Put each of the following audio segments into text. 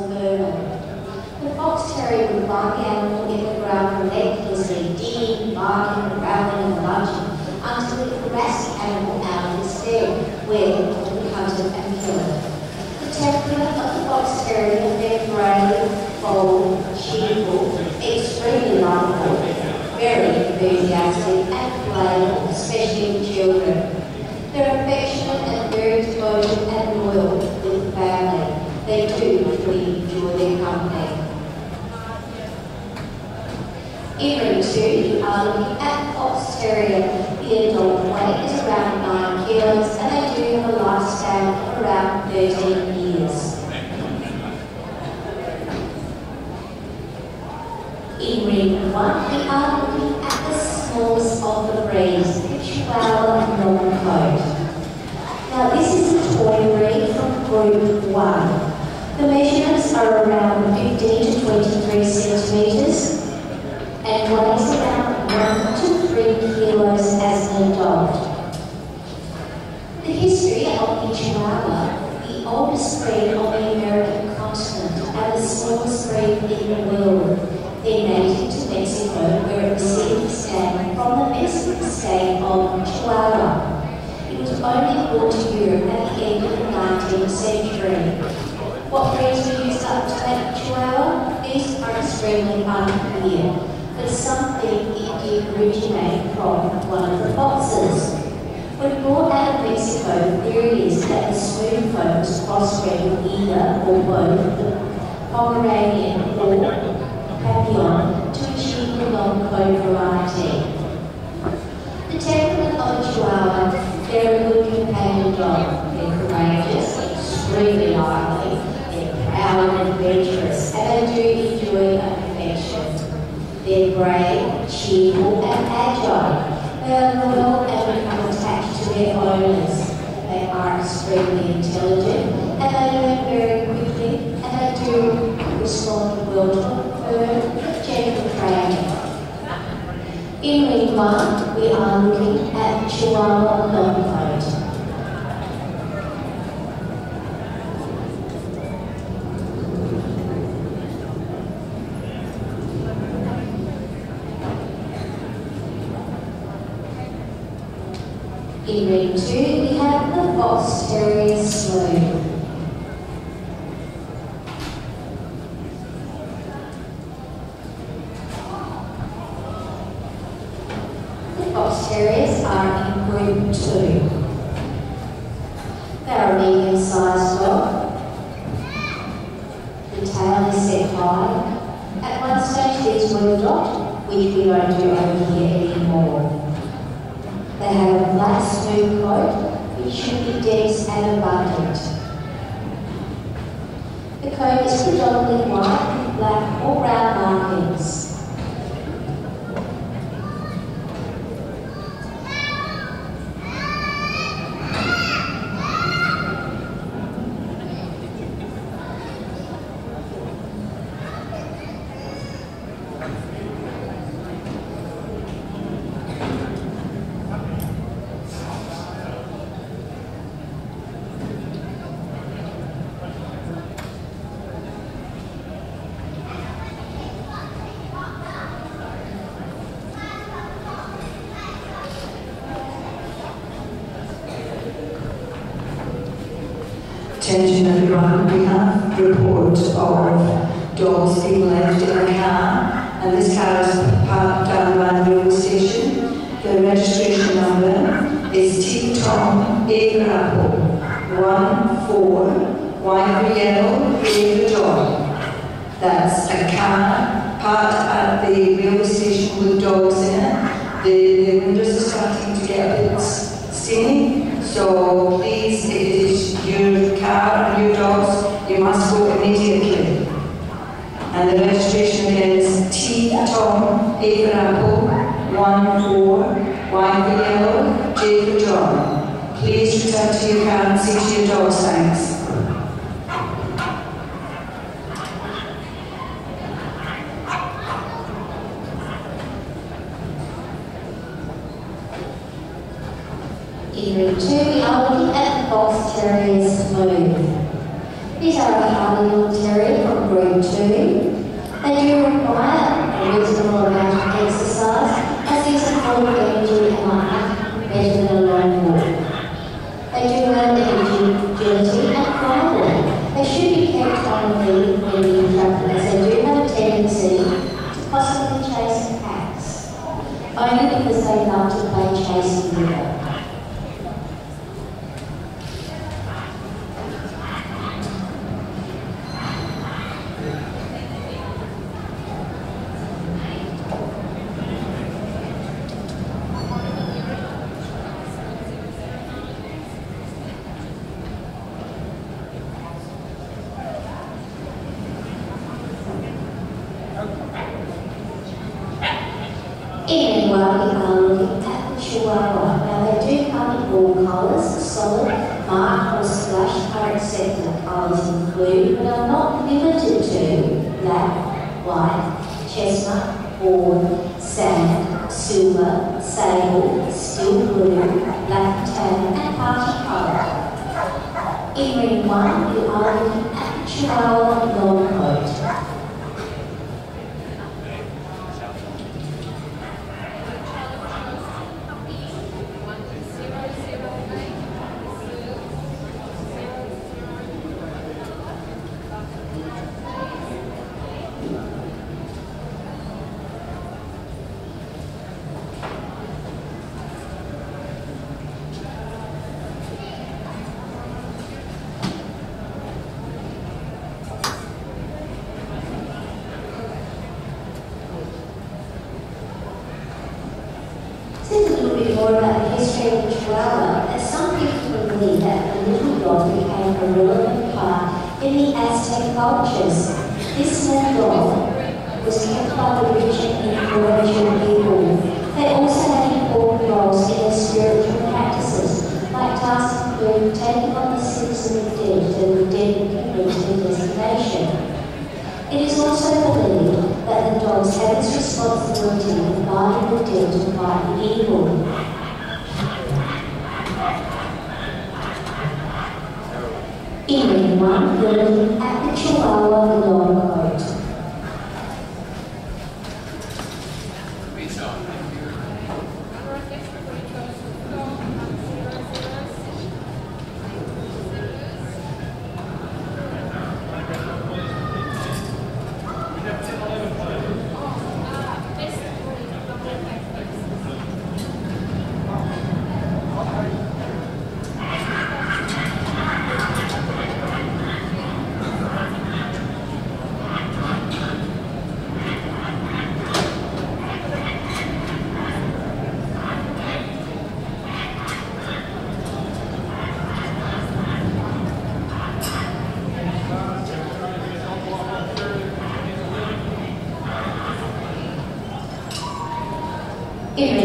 small burner. The fox terrier would bark the animal in the ground relentlessly, digging, barking, growling and lunching, until it harassed the animal out of its den, where it would hunt it and kill it. The temperament of the fox terrier, their brave, bold, cheerful, extremely lovable, very enthusiastic and playful, especially with children. They're affectionate and very devoted and loyal with the family they too leave your their company. Earing are looking at Fox Terrier, their dog weight is around 9 kilos and they do have a lifespan of around 13 years. E-ring 1, we are looking at the smallest of the breeds, the Chihuahua Normal Code. Now this is a toy breed from group 1 are around 15 to 23 centimetres and weighs around 1 to 3 kilos as an adult. The history of the Chihuahua, the oldest breed on the American continent and the smallest breed in the world, they're native to Mexico, where it received its name from the Mexican state of Chihuahua. It was only brought to Europe at the end of the 19th century. What were used up to Chihuahua? These are extremely unclear, but some think it did originate from one of the foxes. When brought out of Mexico, the theory is that the smooth crossbred with either or both the Pomeranian or Papillon to achieve the long coat variety. The temperament of a Chihuahua, they're a good companion dog. They're courageous, extremely lively, proud and adventurous, and they do enjoy affection. They're brave, cheerful, and agile. They are loyal and become attached to their owners. They are extremely intelligent, and they learn very quickly, and they do respond well to firm, gentle training. In one, we are looking at Chihuahua Longcoat. In ring two, we have the Fox Terrier because they love to play chase and river.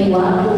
In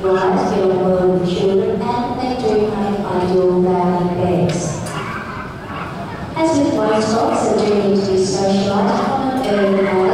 brought stillborn children and major high ideal. As with my talks, I journey to socialize on an early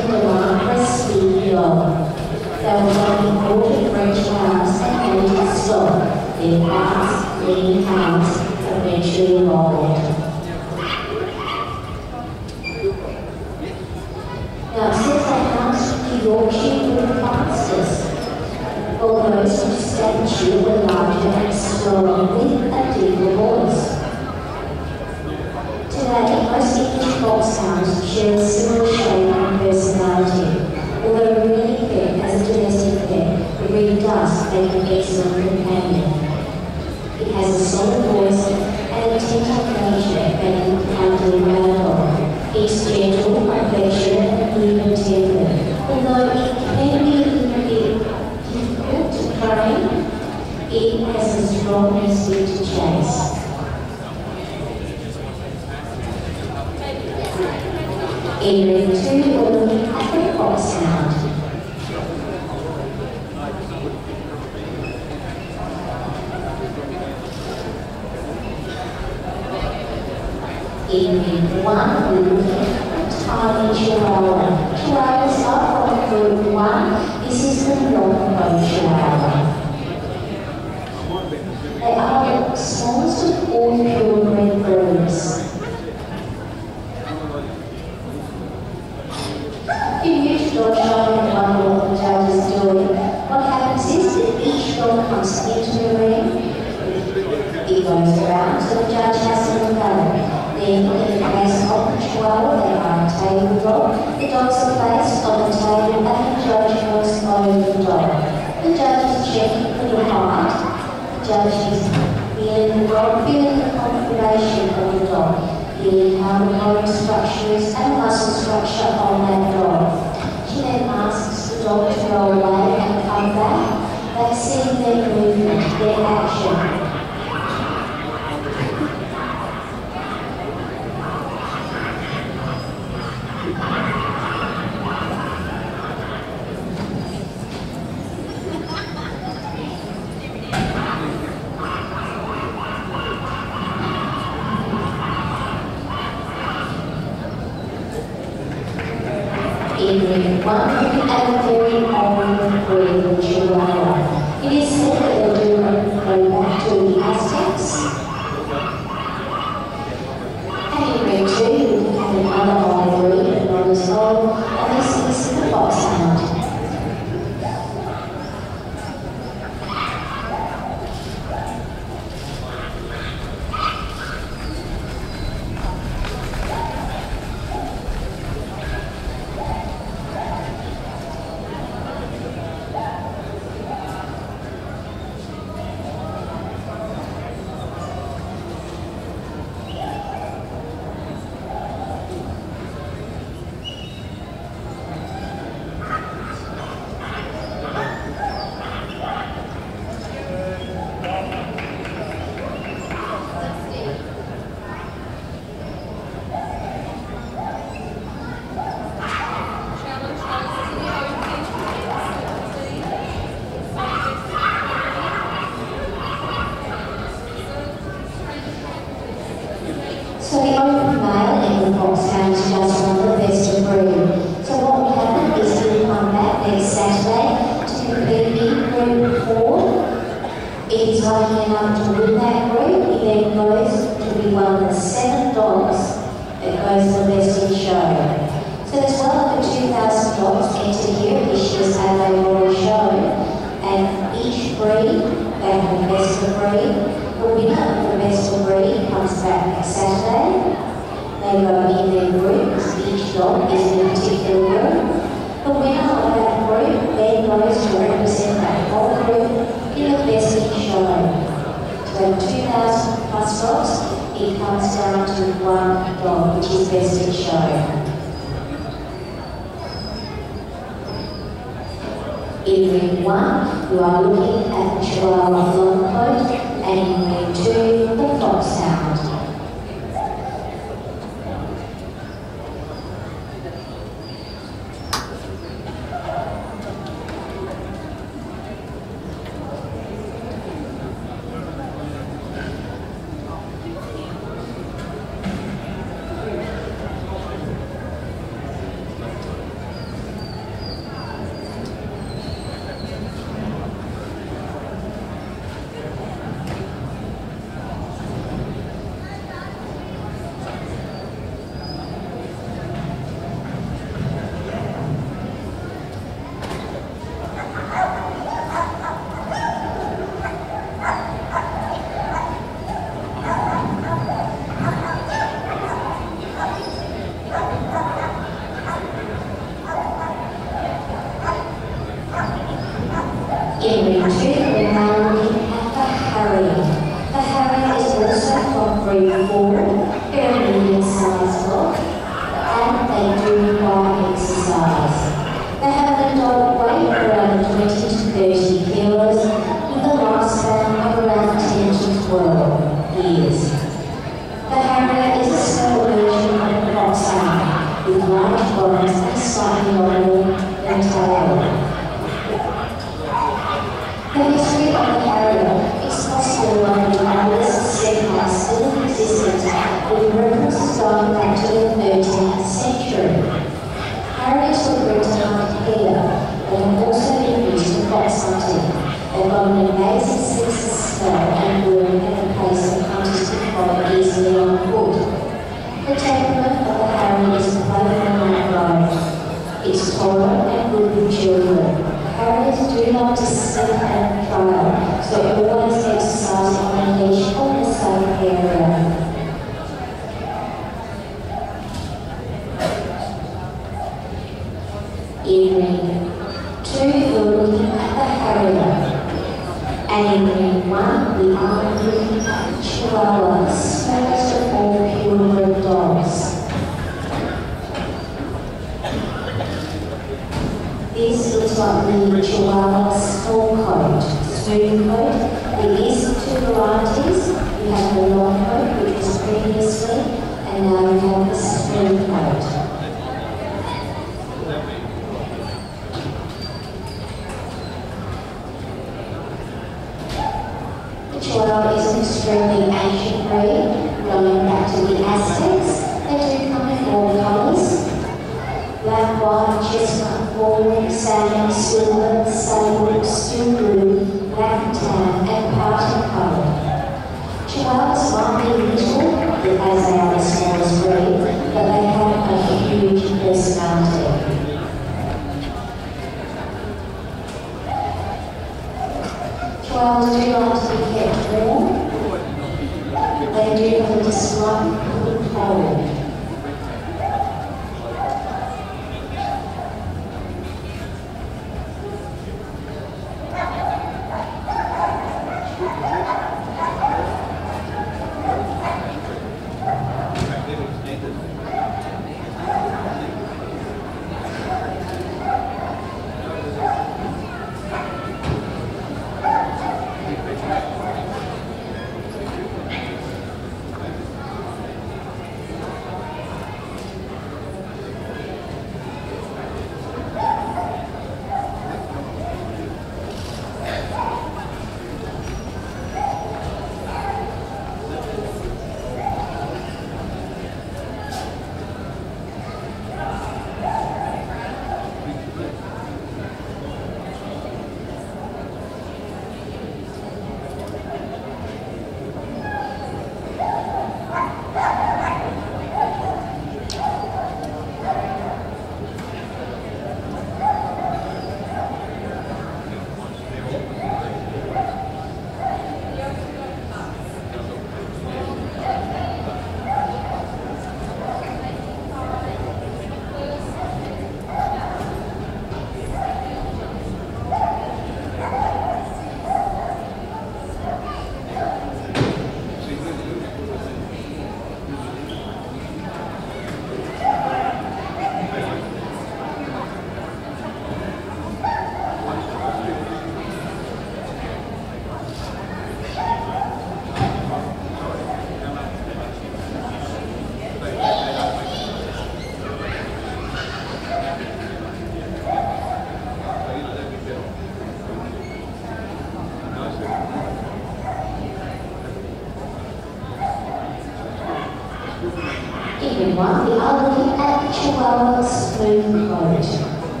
Chihuahua Smooth Coat.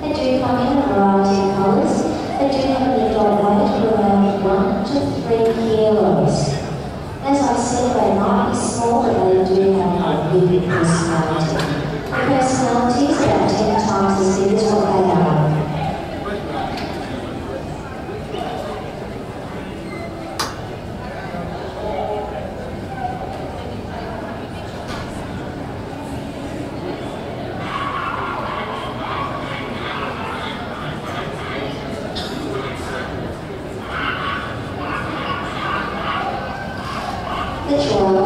They do come in a variety of colours. They do have an adult weight of around 1 to 3 kilos. As I said, they might be small, but they do have a big personality. The personality is about 10 times as big as what they are. The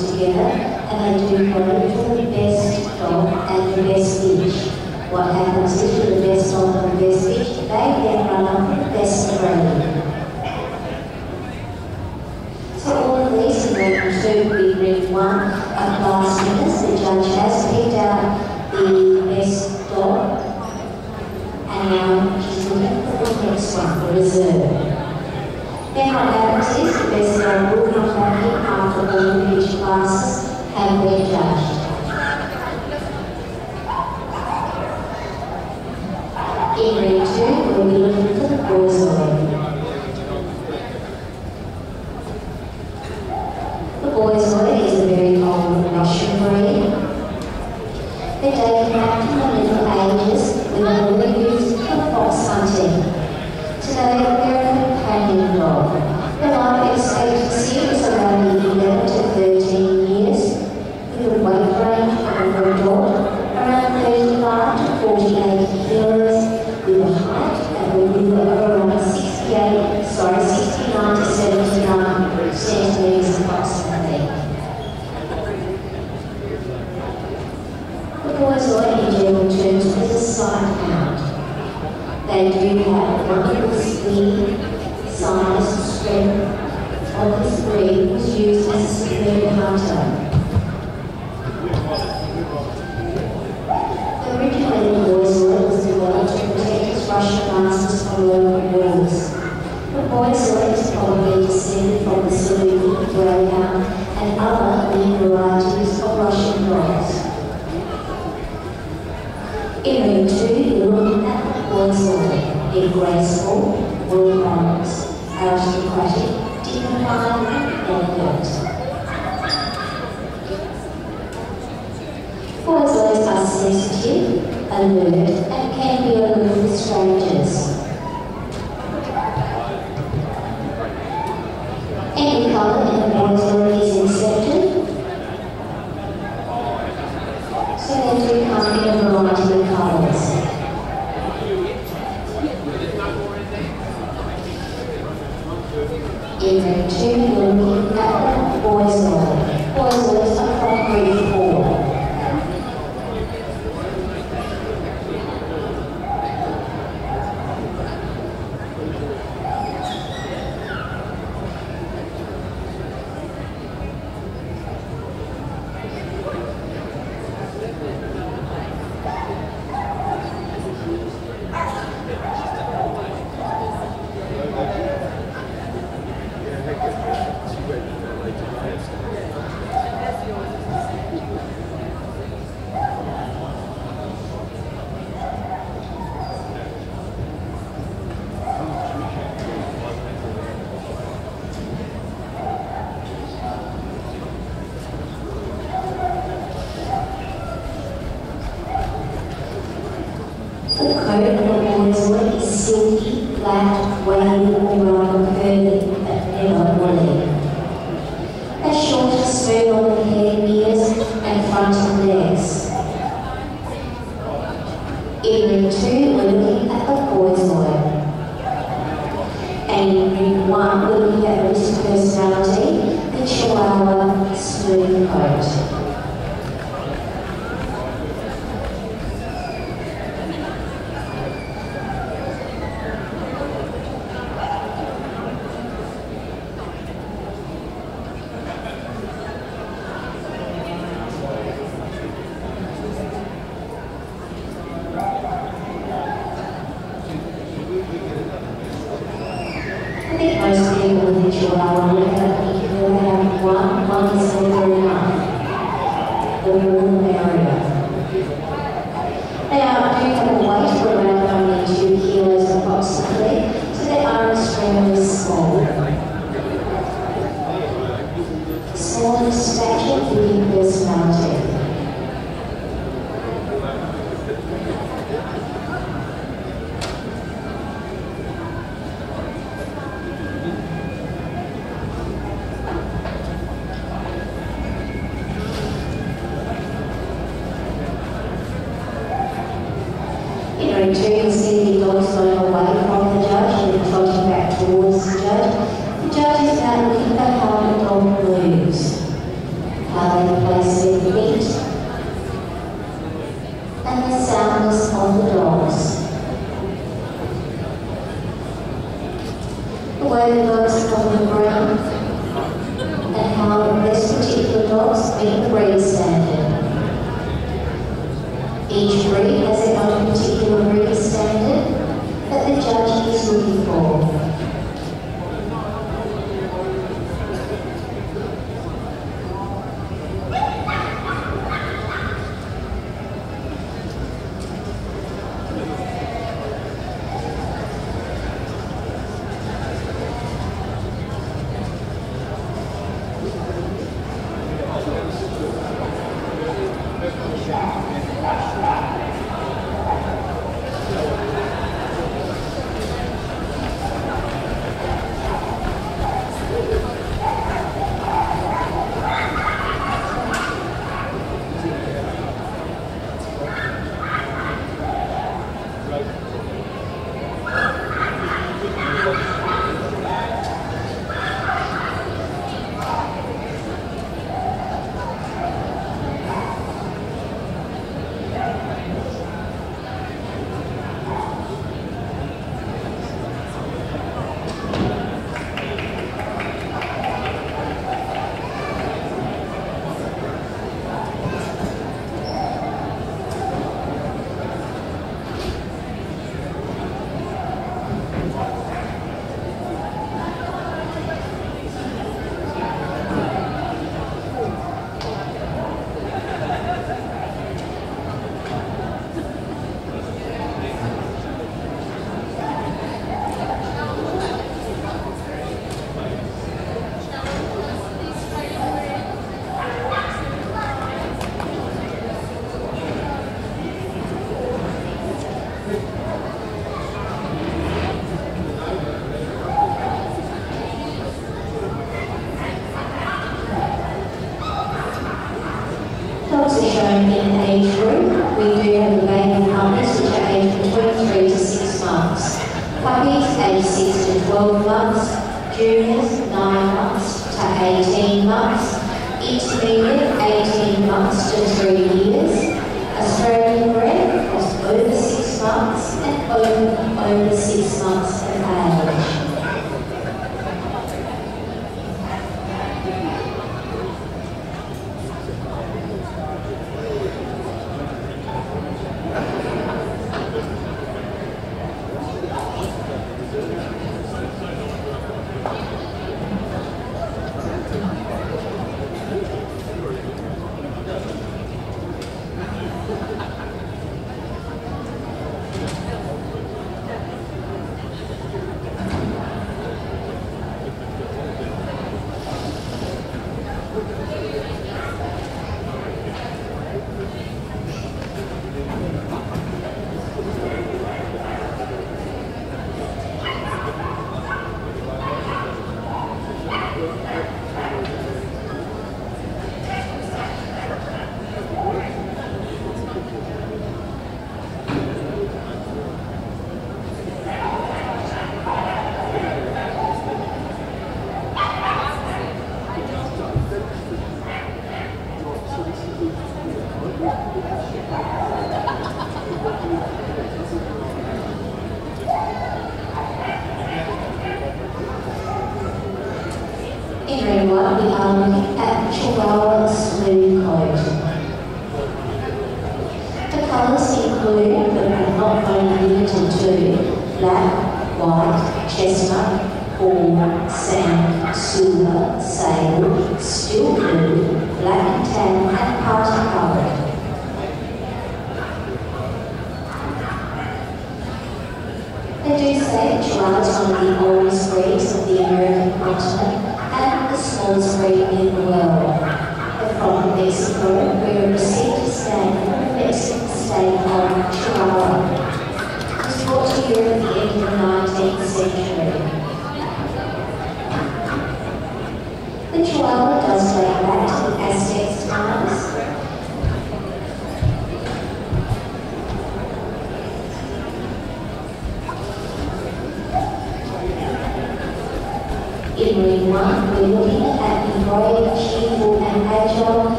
owners do come together and they do vote for the best dog and the best bitch. What happens is with the best dog and the best bitch, they then run up for the best breed. So all of these are going to be grade one of class winners. The judge has picked out the best dog and now she's looking for the next one, the reserve. Then what happens is the best dog will come back in after all the each classes have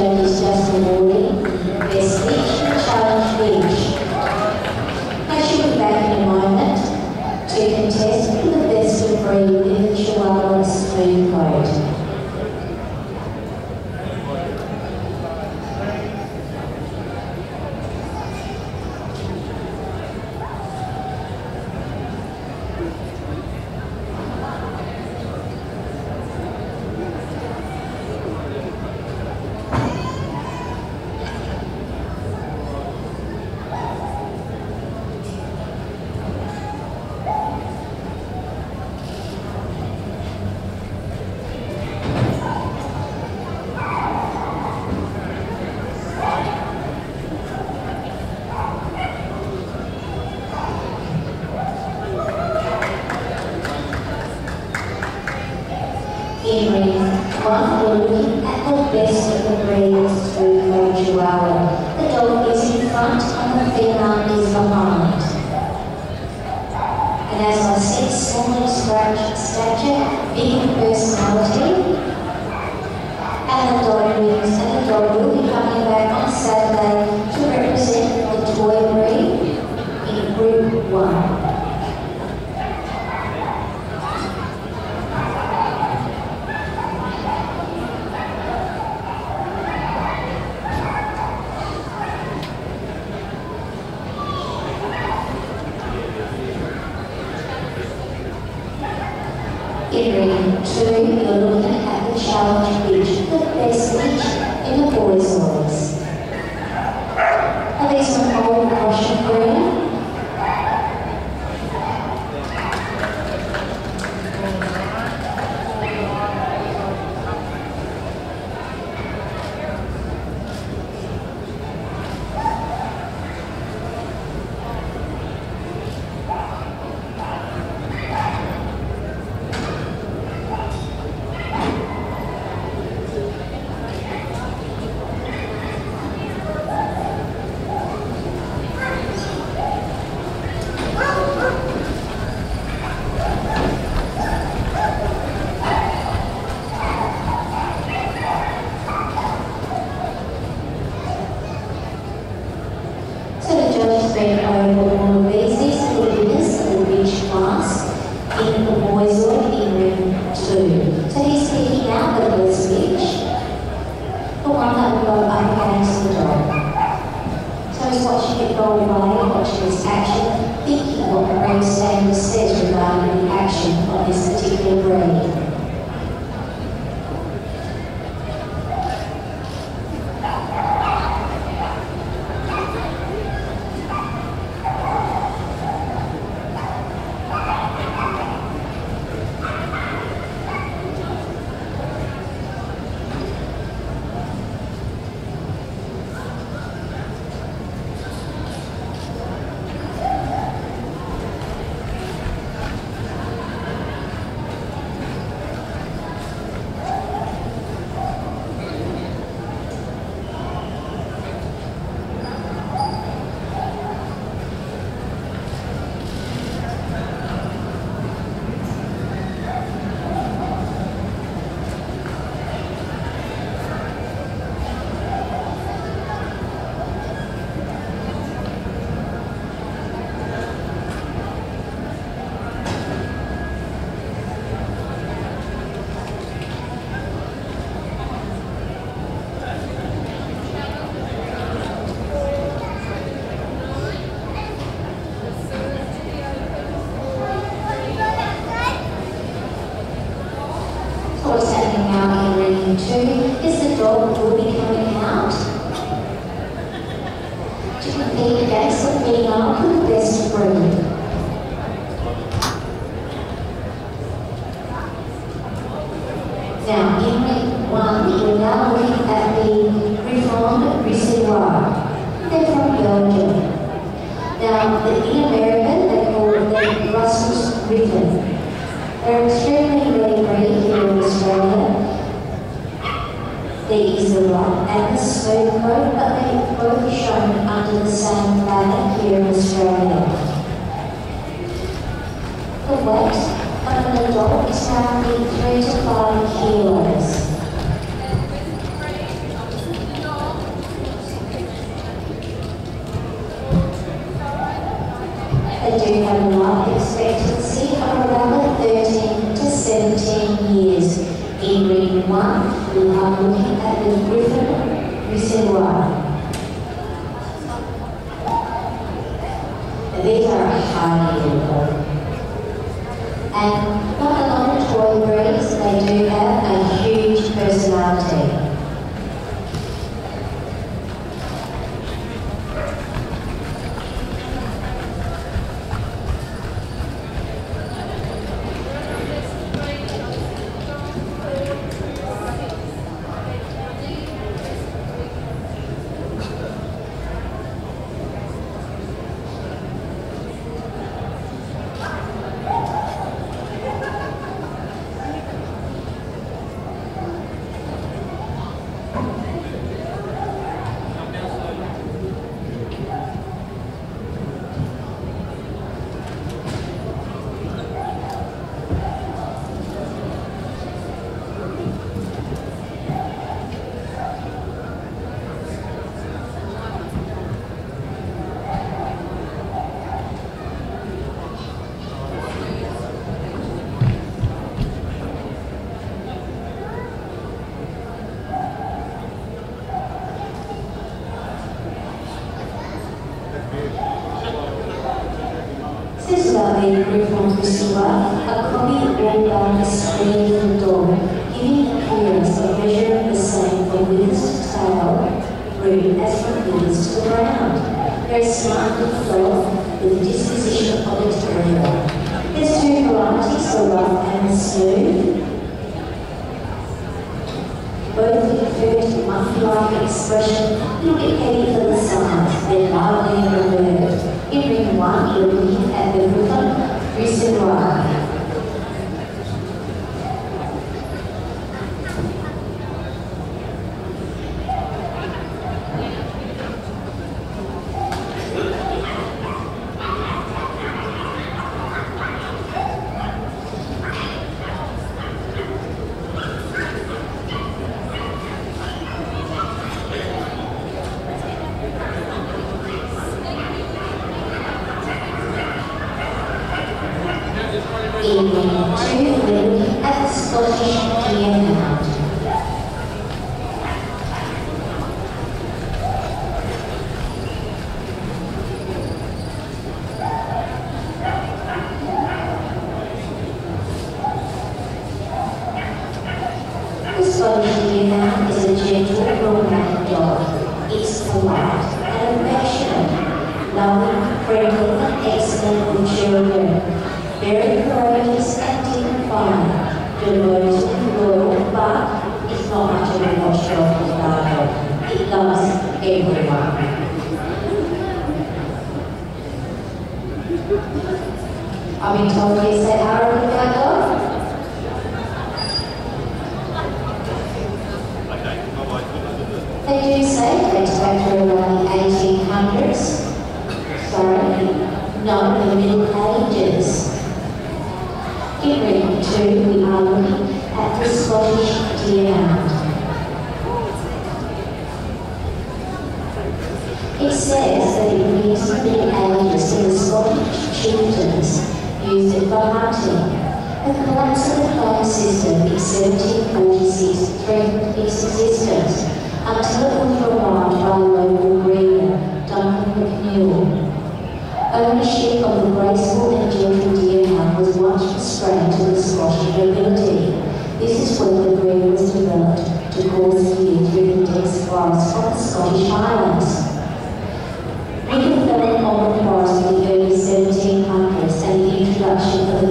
one,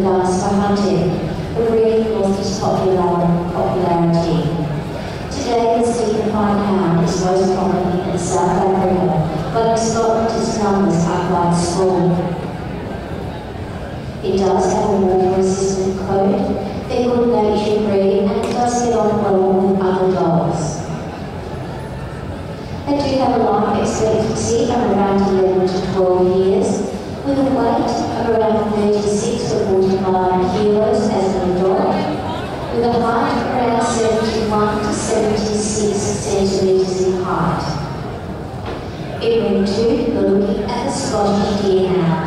hunting, the breed lost its popular- popularity. Today, the Pine Hound is most prominent in South Africa, but in Scotland its numbers are quite small. It does have a water-resistant coat, they're good-natured breed, and it does get on well with other dogs. They do have a life expectancy of around 11 to 12 years, with a weight of around 36 to 49 kilos as an adult, with a height of around 71 to 76 centimetres in height. In ring two, you're looking at the Scottish Deerhound. In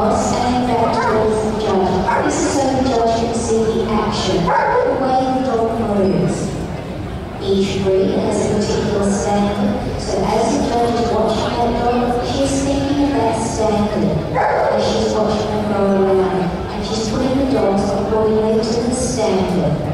cause and effect with judge. This is when the judge can see the action, away dog moves. Each breed has a particular standard, so as the judge is watching that dog, she's thinking of that standard as she's watching them go around, and she's putting the dogs accordingly to the standard.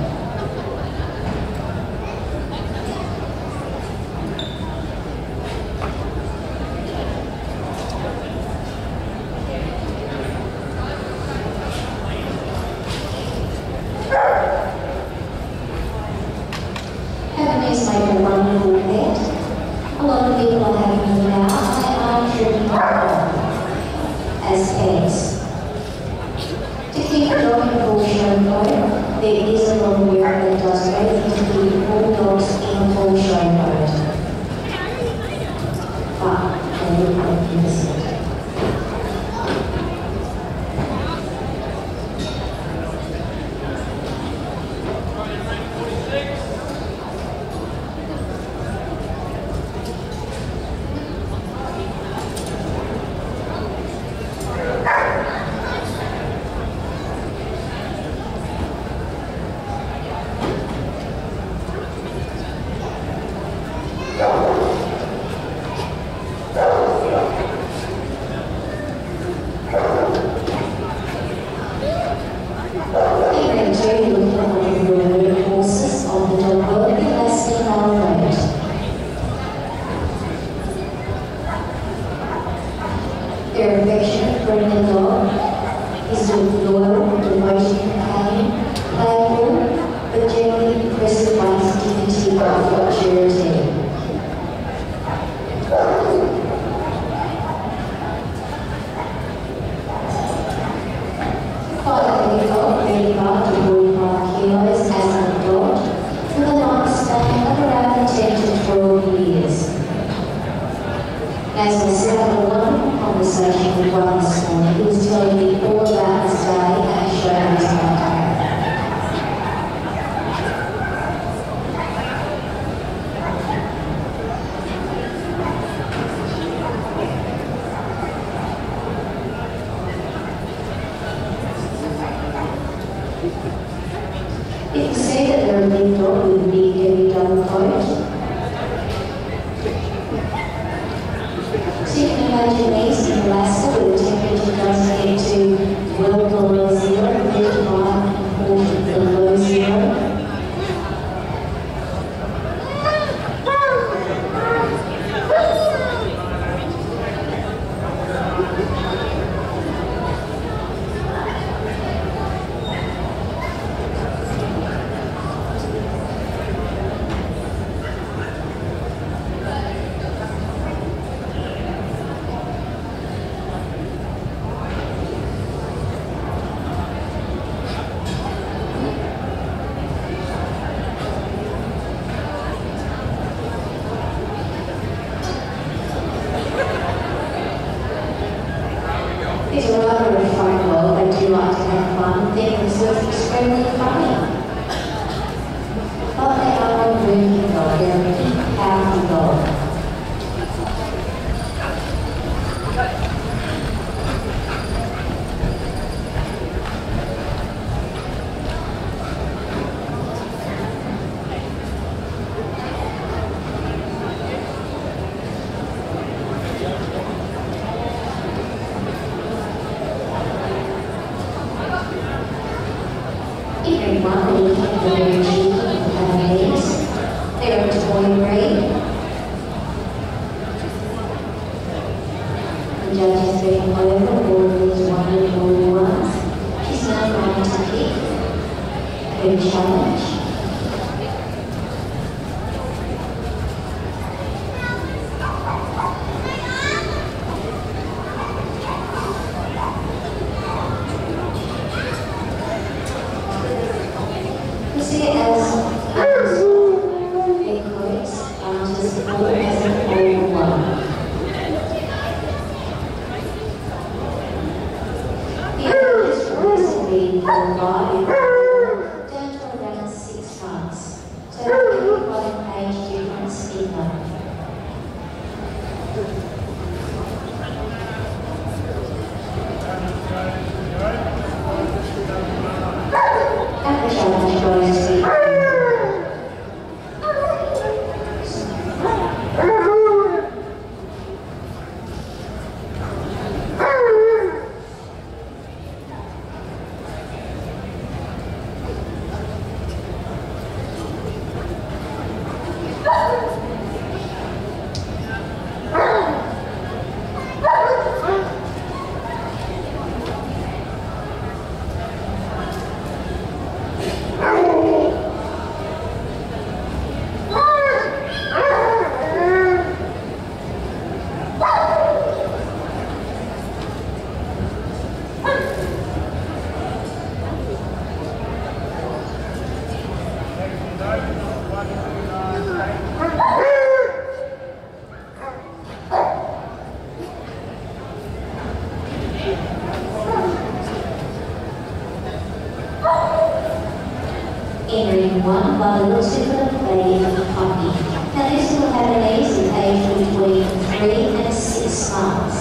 Entering one by the looks of the lady of the puppy. Now this will have an easy age between three and six months.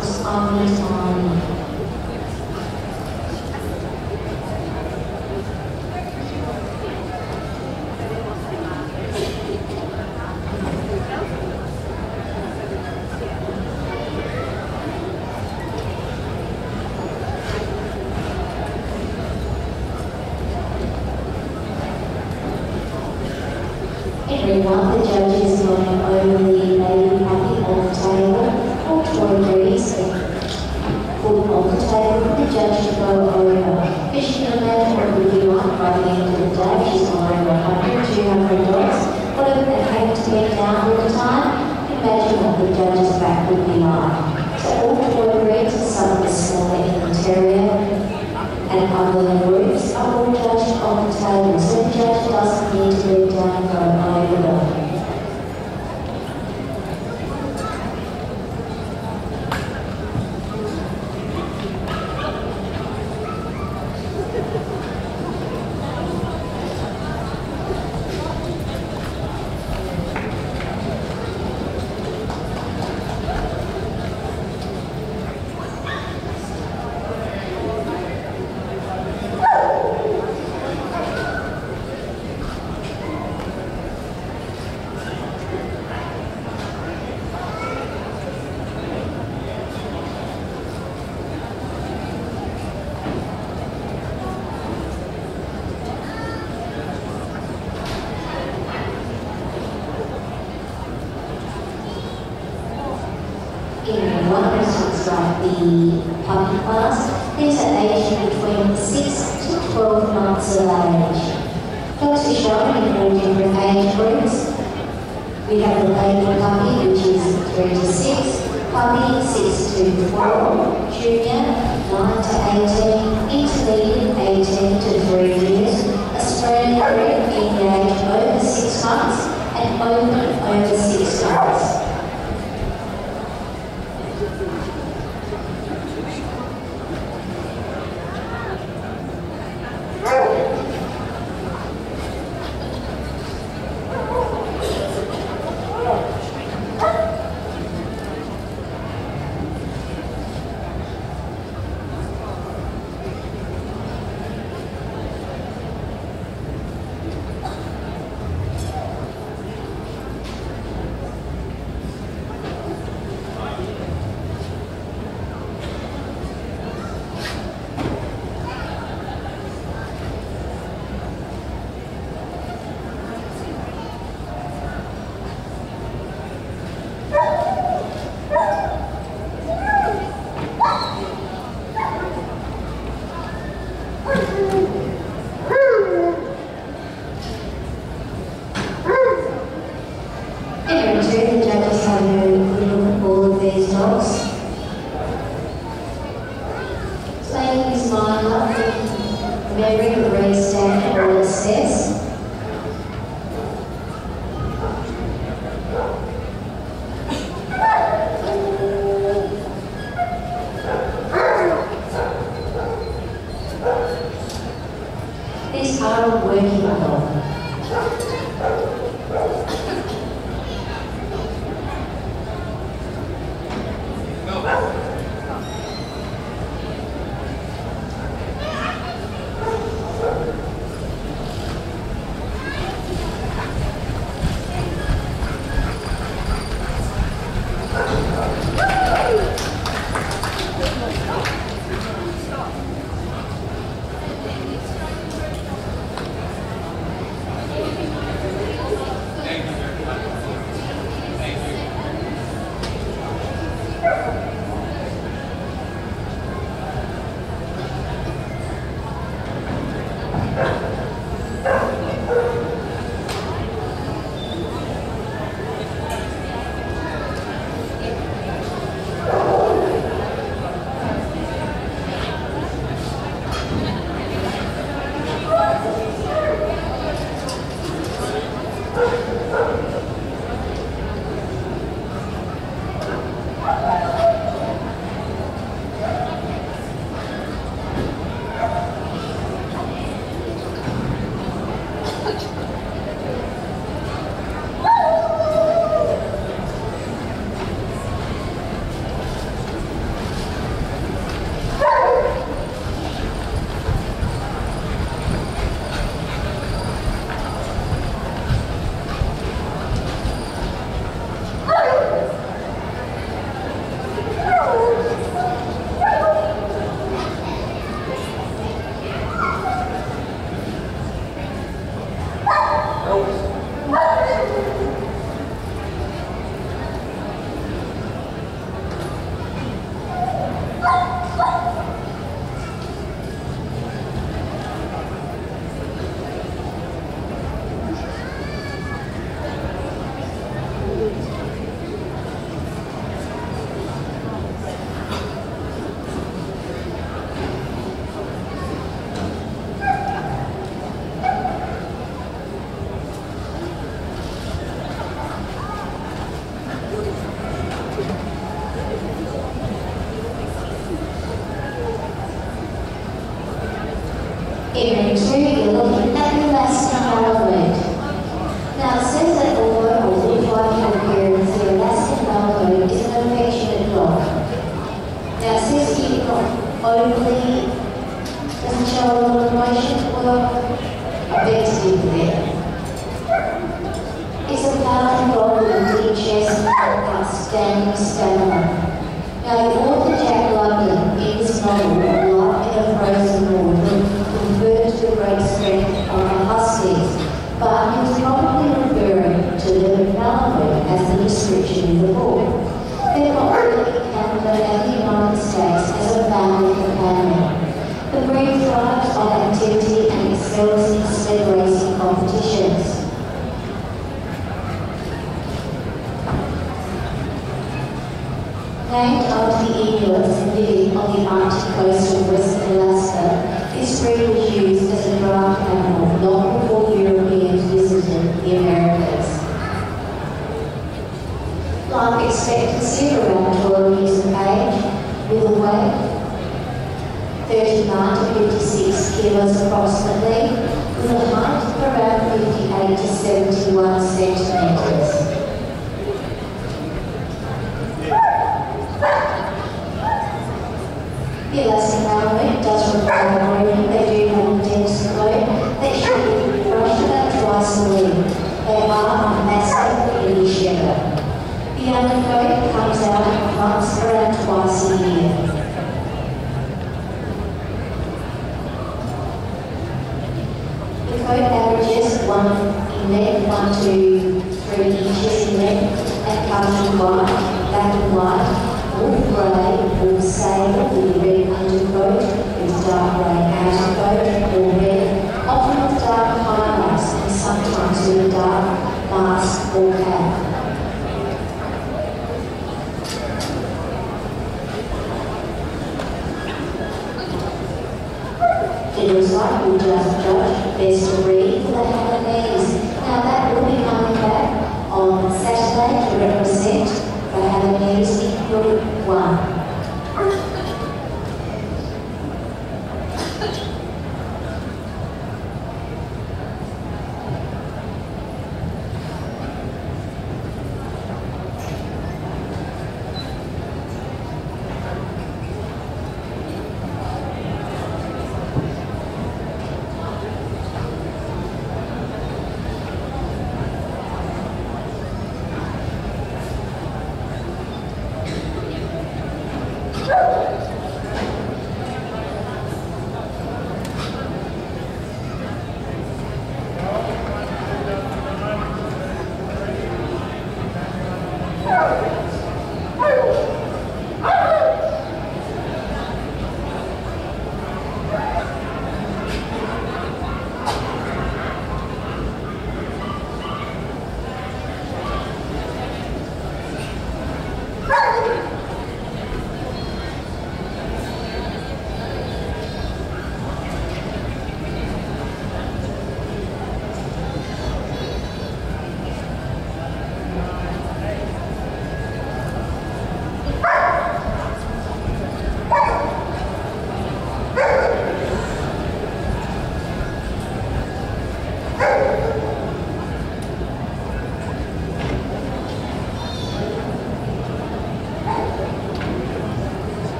Just only tiny. Everyone, the judge is going over the lady puppy on the table, or toy breeds, put on the table, the judge to go over. But she can imagine what it would be like by the end of the day, she's gone over 100, 200 dollars, whatever they have to get down all the time, imagine what the judge's back would be like. So all toy breeds, some of the smaller in the terrier, and other groups are all judged on the table, so the judge doesn't need to move down and go over them. in one instance like the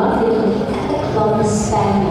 In one, we're looking at the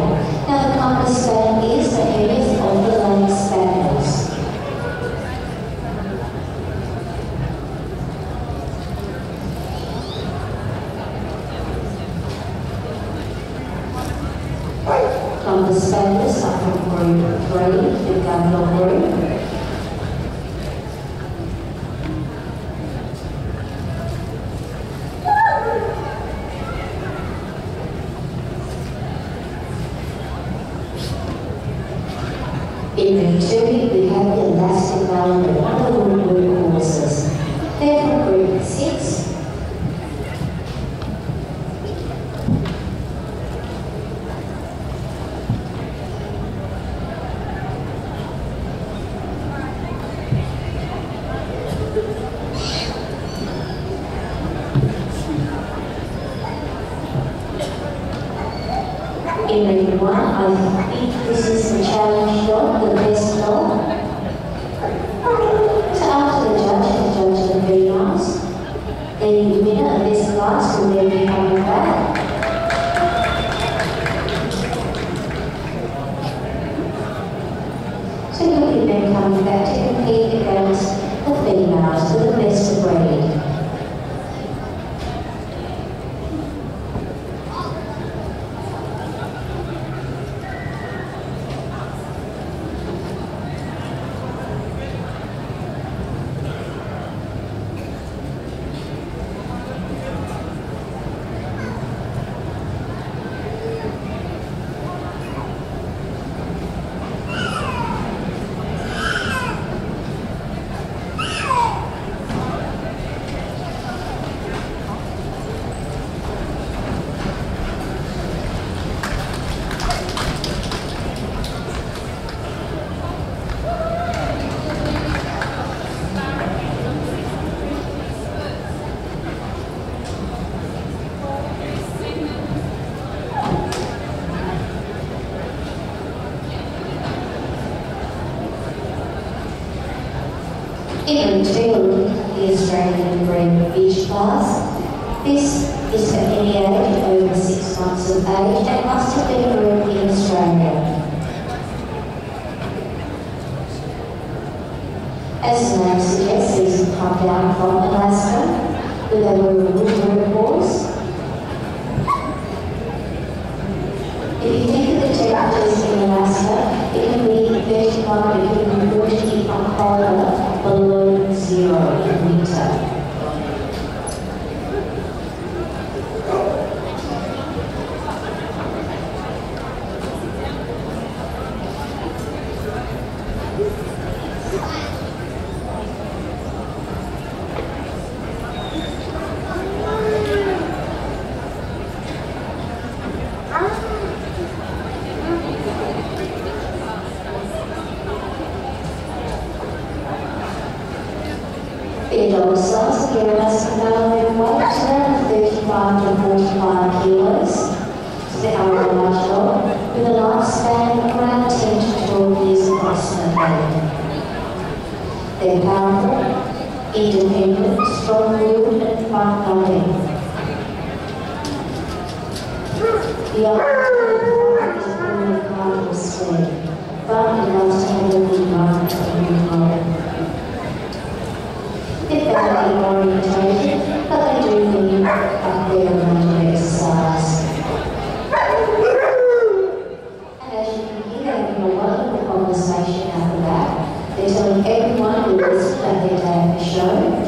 Australian bred bitch class. This is for any age over six months of age and must have been bred in Australia. As the name suggests, these have come down from Alaska, where they were wood herbivores. If you think of the temperatures in Alaska, it can be 35 it can be 40 from colder below zero in winter. The adult cells give us another weight around 35 to 45 kilos. So they are a large dog with a lifespan of around 10 to 12 years approximately. They're powerful, independent, strong-willed and fun-loving. The other is only part of the sled, but it loves to have a good environment and home. They're badly orientated, but they do need a fair amount of exercise. And as you can hear, they're having a wonderful conversation out the back. They're telling everyone who is about their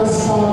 at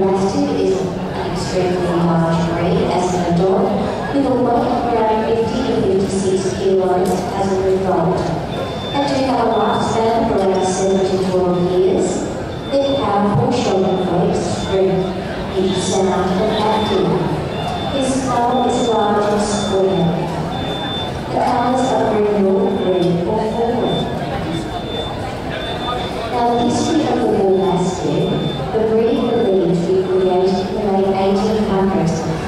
Mastiff is an extremely large breed, as an adult, with a weight of around 50 to 56 kilos as a result. They do have a lifespan of around 7 to 12 years. They're powerful, showing legs, strength, deep sound, and active. His skull is large and square. The colours are green, blue, green, or purple. Now, these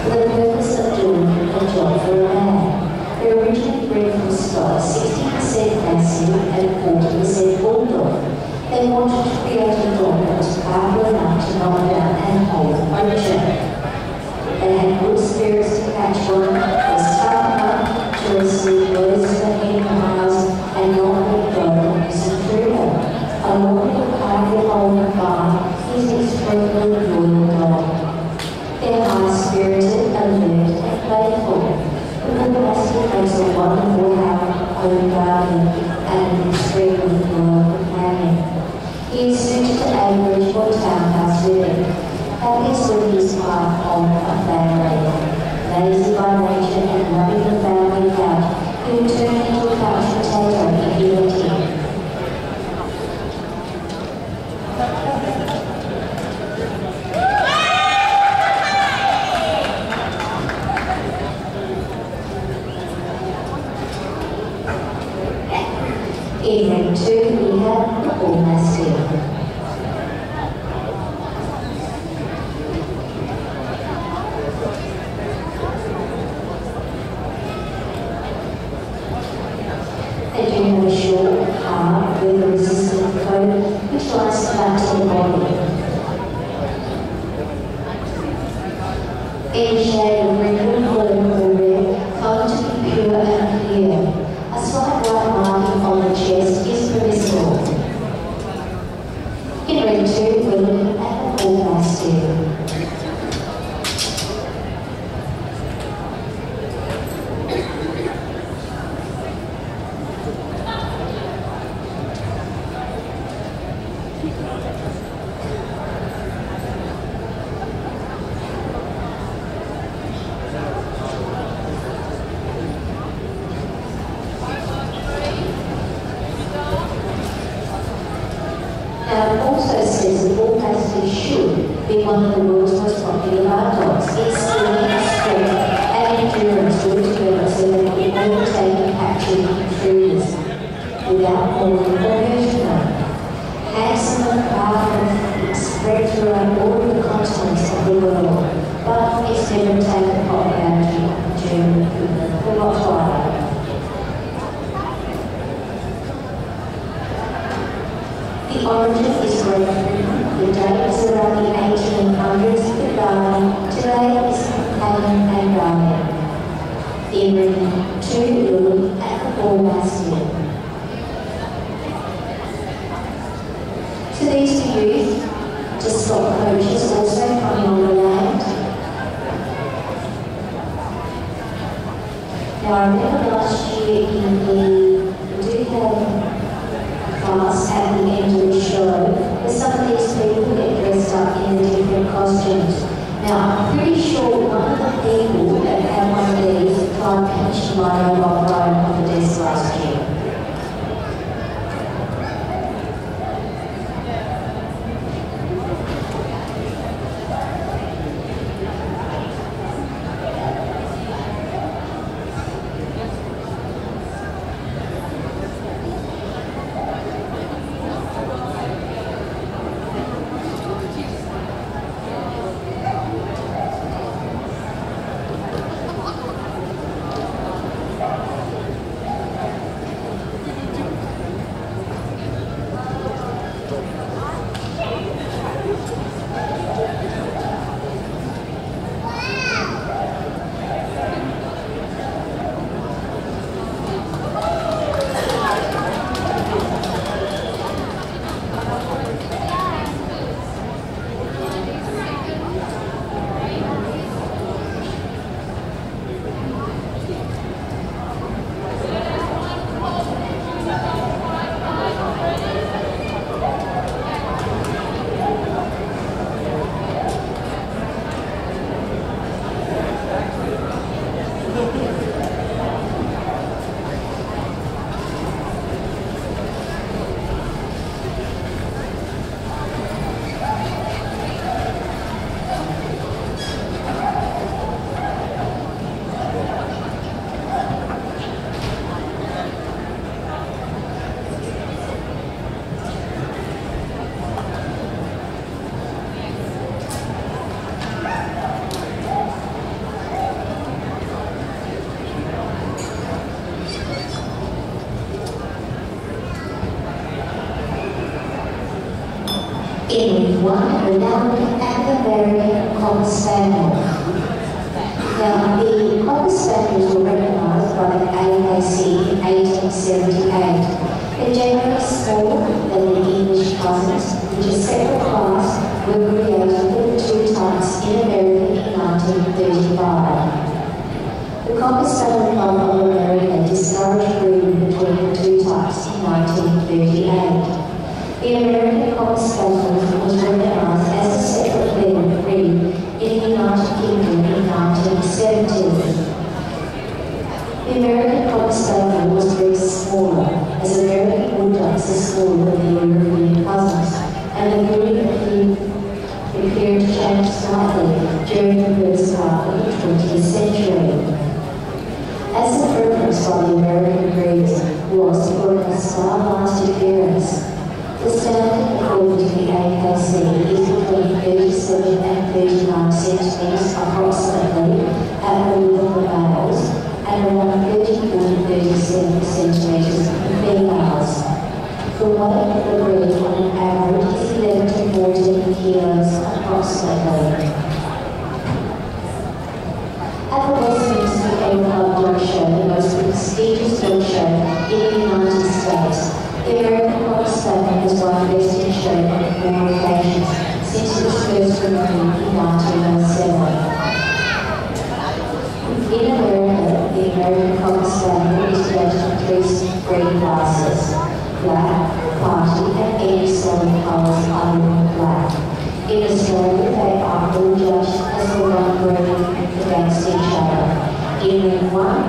where the purpose of doing a job for a man. They originally 60% and 40% Bulldog. They wanted to create a dog that was powerful enough to knock down and hold. They had good spirits to catch one Tag. space across Sydney at the Liverpool Barrels and around 34 to 37 centimetres females. The weight of the breed on average is 11 to 14 kilos approximately. glasses, black, parti and age seven hours are not black. It is likely they are all judged as the one burden against each other. In one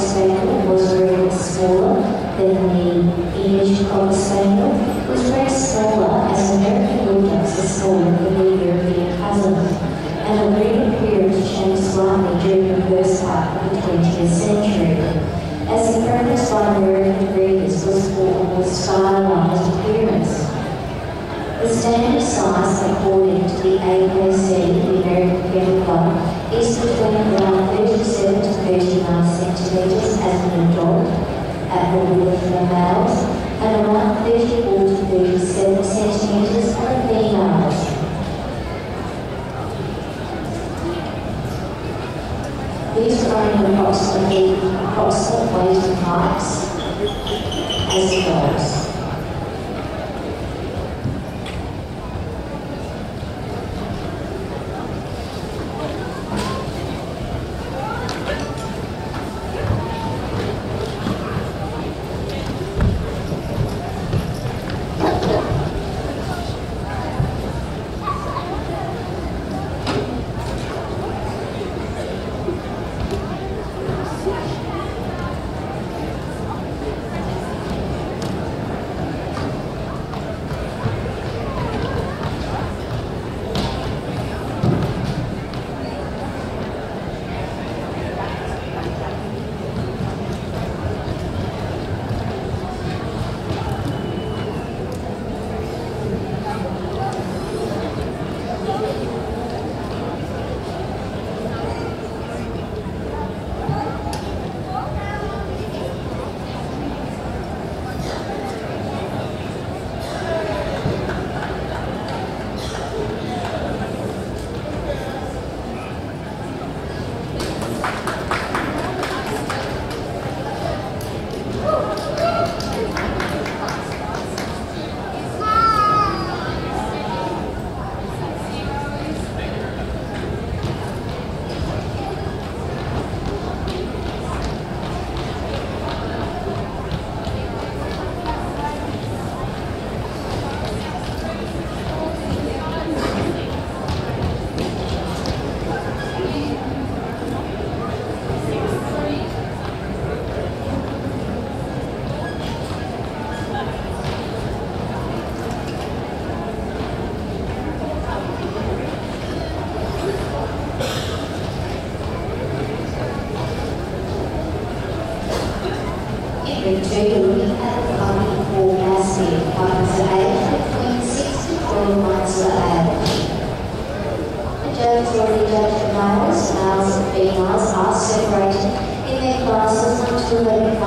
American Cocker Spaniel was very smaller than the English Cocker Spaniel. It was very smaller as American Bulldogs are smaller than their European cousins, and the breed appeared to change slightly during the first part of the 20th century. As the preference by American breeders was for a more stylized appearance. The standard size according to the AKC, the American Kennel Club, is between around 37 to 39 centimetres as an adult at the middle for the males and around 34 to 37 centimetres for the females. These are only approximately approximate weight and heights dogs. Take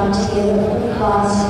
become together in class runners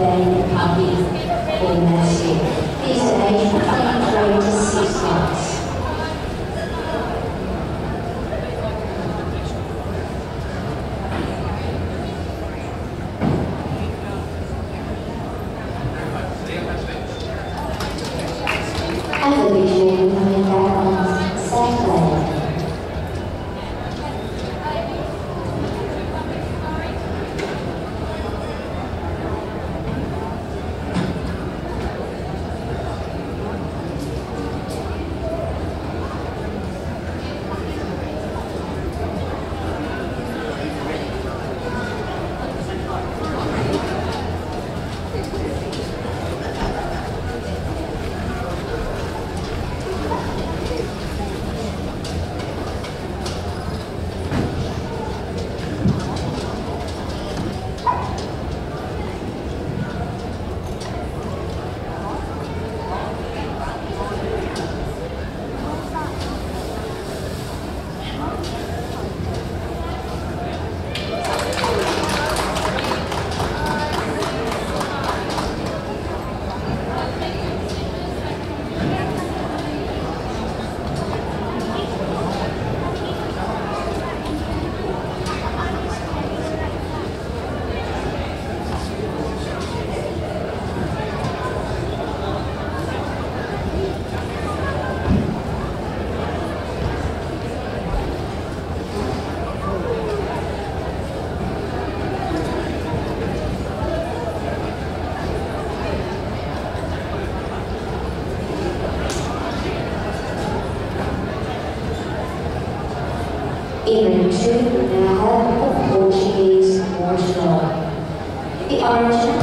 at the van The orange